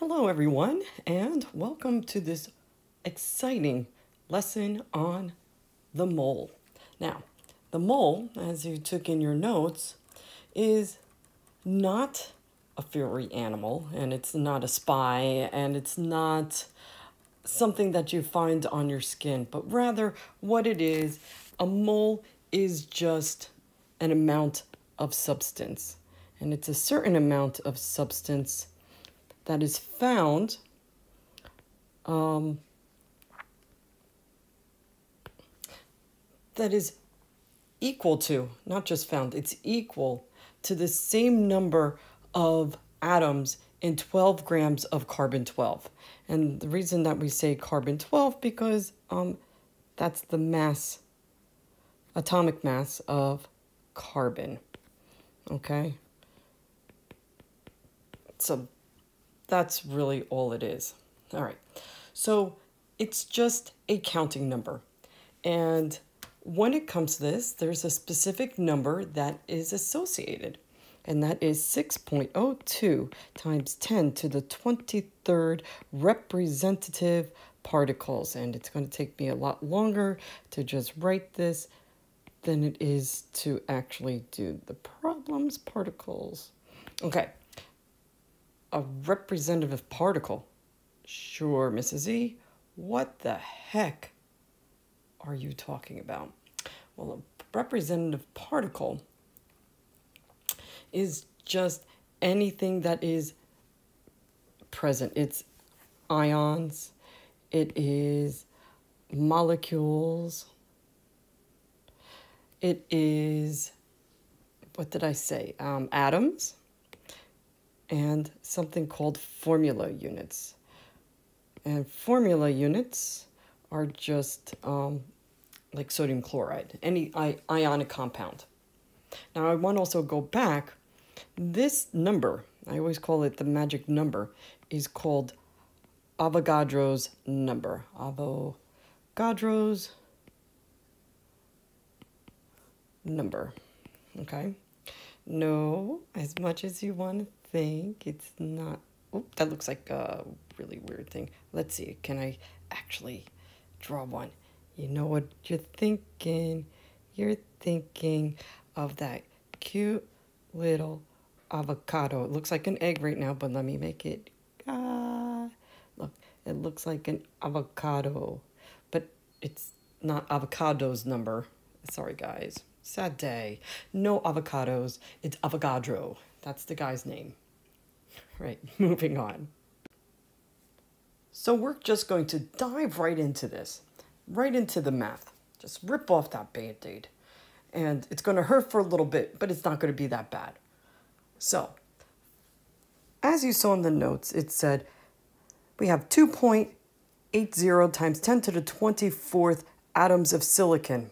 Hello, everyone, and welcome to this exciting lesson on the mole. Now, the mole, as you took in your notes, is not a furry animal, and it's not a spy, and it's not something that you find on your skin, but rather what it is a mole is just an amount of substance, and it's a certain amount of substance that is found um, that is equal to, not just found, it's equal to the same number of atoms in 12 grams of carbon 12. And the reason that we say carbon 12 because um, that's the mass, atomic mass of carbon. Okay? So that's really all it is. All right. So it's just a counting number. And when it comes to this, there's a specific number that is associated, and that is 6.02 times 10 to the 23rd representative particles. And it's going to take me a lot longer to just write this than it is to actually do the problems particles. Okay, a representative particle. Sure, Mrs. E. What the heck are you talking about? Well, a representative particle is just anything that is present. It's ions, it is molecules, it is, what did I say? Um, atoms and something called formula units. And formula units are just um, like sodium chloride, any ionic compound. Now I want to also go back. This number, I always call it the magic number, is called Avogadro's number. Avogadro's number. Okay? No, as much as you want think, it's not. Oh, that looks like a really weird thing. Let's see. Can I actually draw one? You know what you're thinking? You're thinking of that cute little avocado. It looks like an egg right now, but let me make it. Ah, look, it looks like an avocado, but it's not avocado's number. Sorry, guys. Sad day. No avocados. It's Avogadro. That's the guy's name. Right, moving on. So we're just going to dive right into this, right into the math. Just rip off that band-aid. And it's going to hurt for a little bit, but it's not going to be that bad. So, as you saw in the notes, it said we have 2.80 times 10 to the 24th atoms of silicon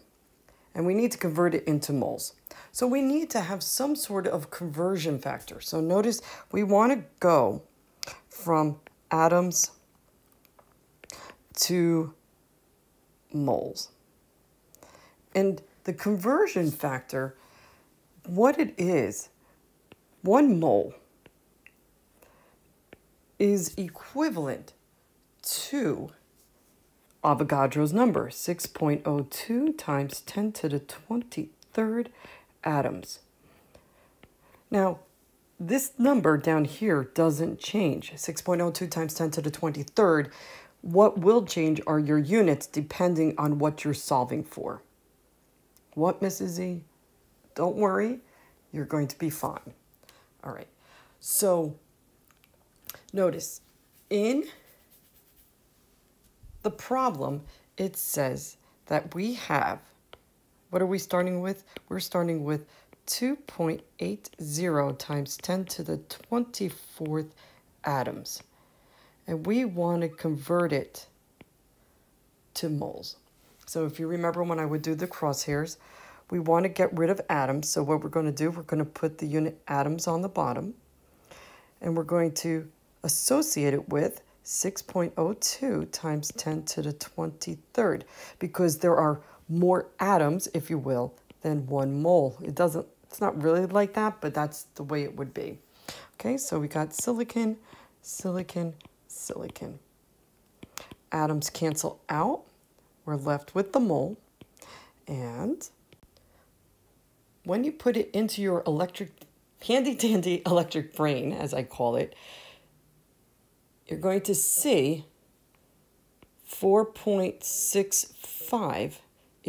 and we need to convert it into moles. So we need to have some sort of conversion factor. So notice we want to go from atoms to moles. And the conversion factor, what it is, one mole is equivalent to Avogadro's number, 6.02 times 10 to the 23rd atoms. Now, this number down here doesn't change, 6.02 times 10 to the 23rd. What will change are your units depending on what you're solving for. What, Mrs. Z? Don't worry, you're going to be fine. All right, so notice in the problem, it says that we have, what are we starting with? We're starting with 2.80 times 10 to the 24th atoms. And we want to convert it to moles. So if you remember when I would do the crosshairs, we want to get rid of atoms. So what we're going to do, we're going to put the unit atoms on the bottom. And we're going to associate it with 6.02 times 10 to the 23rd because there are more atoms, if you will, than one mole. It doesn't, it's not really like that, but that's the way it would be. Okay, so we got silicon silicon, silicon. Atoms cancel out. We're left with the mole. And when you put it into your electric, handy dandy electric brain, as I call it, you're going to see 4.65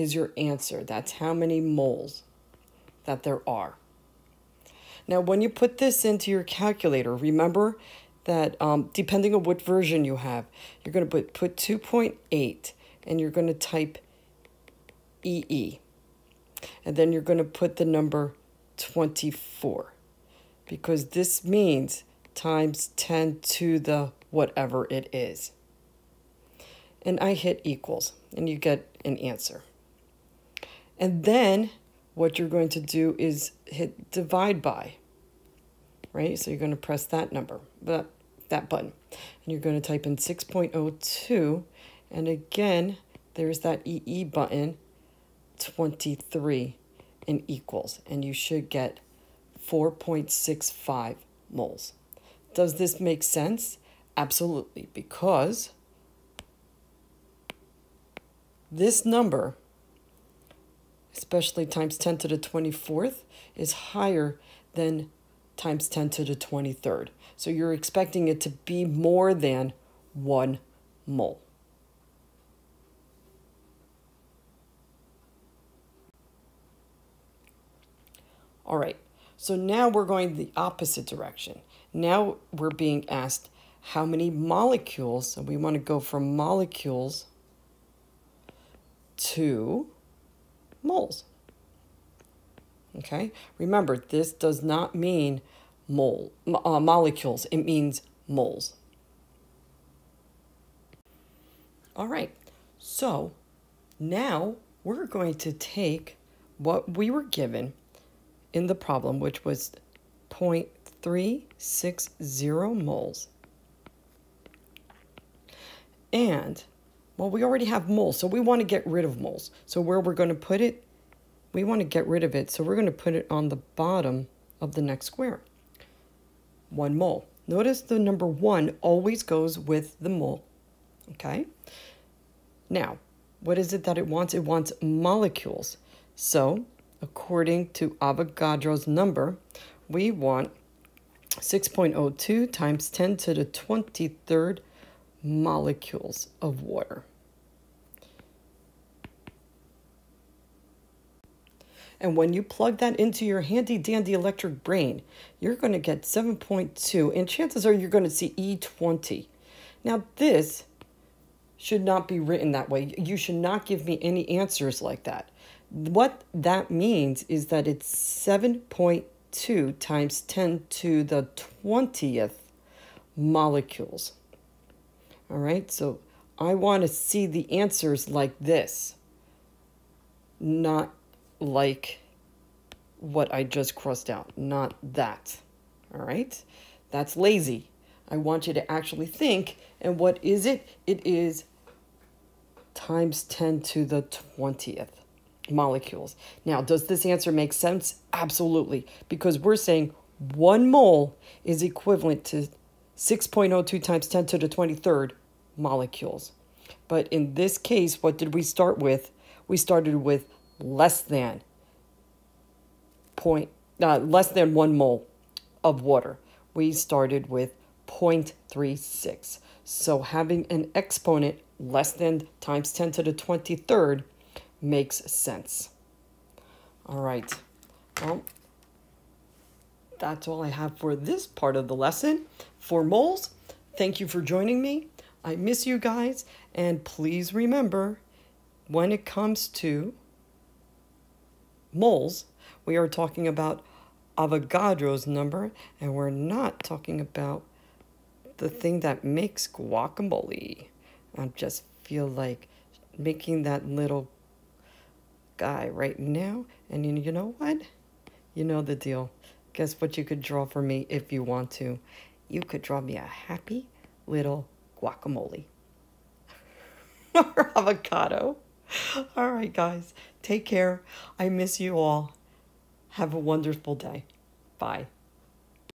is your answer. That's how many moles that there are. Now, when you put this into your calculator, remember that um, depending on what version you have, you're going to put, put 2.8 and you're going to type EE. And then you're going to put the number 24 because this means times 10 to the whatever it is. And I hit equals and you get an answer. And then what you're going to do is hit divide by, right? So you're going to press that number, but that button. And you're going to type in 6.02. And again, there's that EE button, 23 and equals. And you should get 4.65 moles. Does this make sense? Absolutely, because this number especially times 10 to the 24th, is higher than times 10 to the 23rd. So you're expecting it to be more than one mole. All right, so now we're going the opposite direction. Now we're being asked how many molecules, and we want to go from molecules to moles. Okay, remember this does not mean mole uh, molecules, it means moles. All right, so now we're going to take what we were given in the problem, which was 0.360 moles. And well, we already have moles, so we want to get rid of moles. So where we're going to put it, we want to get rid of it. So we're going to put it on the bottom of the next square. One mole. Notice the number one always goes with the mole. Okay? Now, what is it that it wants? It wants molecules. So, according to Avogadro's number, we want 6.02 times 10 to the 23rd molecules of water. And when you plug that into your handy dandy electric brain, you're going to get 7.2, and chances are you're going to see E20. Now, this should not be written that way. You should not give me any answers like that. What that means is that it's 7.2 times 10 to the 20th molecules. All right, so I want to see the answers like this, not like what I just crossed out, not that. All right? That's lazy. I want you to actually think, and what is it? It is times 10 to the 20th molecules. Now, does this answer make sense? Absolutely, because we're saying one mole is equivalent to 6.02 times 10 to the 23rd molecules. But in this case, what did we start with? We started with less than point, uh, less than one mole of water. We started with 0.36. So having an exponent less than times 10 to the 23rd makes sense. All right. Well, that's all I have for this part of the lesson. For moles, thank you for joining me. I miss you guys. And please remember, when it comes to moles, we are talking about Avogadro's number, and we're not talking about the thing that makes guacamole. I just feel like making that little guy right now. And you know what? You know the deal. Guess what you could draw for me if you want to? You could draw me a happy little guacamole or avocado. All right, guys, take care. I miss you all. Have a wonderful day. Bye.